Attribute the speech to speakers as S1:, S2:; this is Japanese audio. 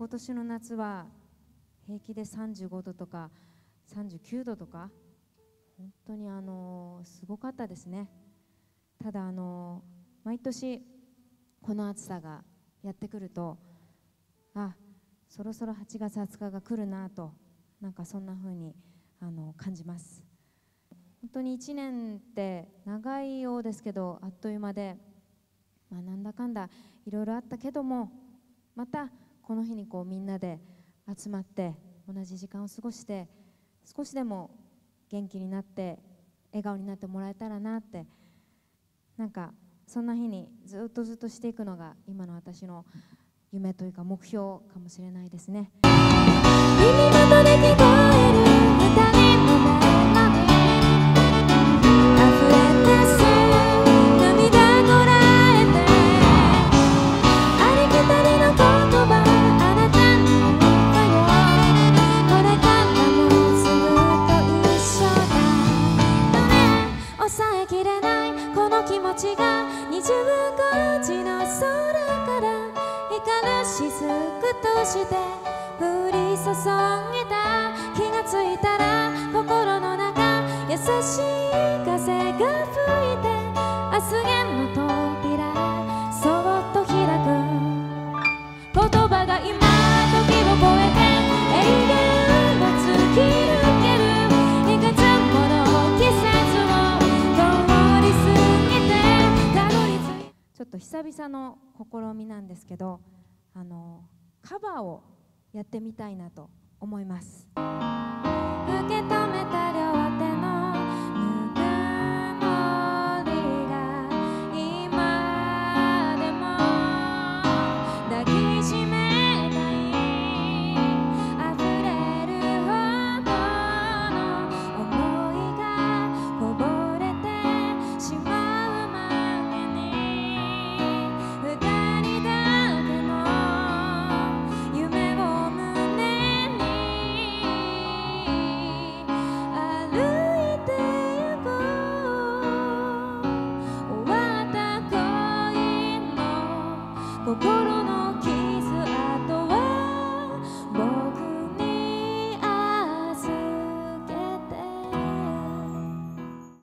S1: 今年の夏は平気で35度とか39度とか本当にあのすごかったですね。ただあの毎年この暑さがやってくるとあそろそろ8月20日が来るなとなんかそんな風にあの感じます。本当に1年って長いようですけどあっという間で、まあ、なんだかんだいろいろあったけどもまたこの日にこうみんなで集まって同じ時間を過ごして少しでも元気になって笑顔になってもらえたらなってなんかそんな日にずっとずっとしていくのが今の私の夢というか目標かもしれないですね。
S2: ちが25時の空から光る雫として降り注いだ気がついたら心の中優しい風が吹いて明日への扉そっと開く言葉が今
S1: 久々の試みなんですけどあのカバーをやってみたいなと思います。
S2: 心の傷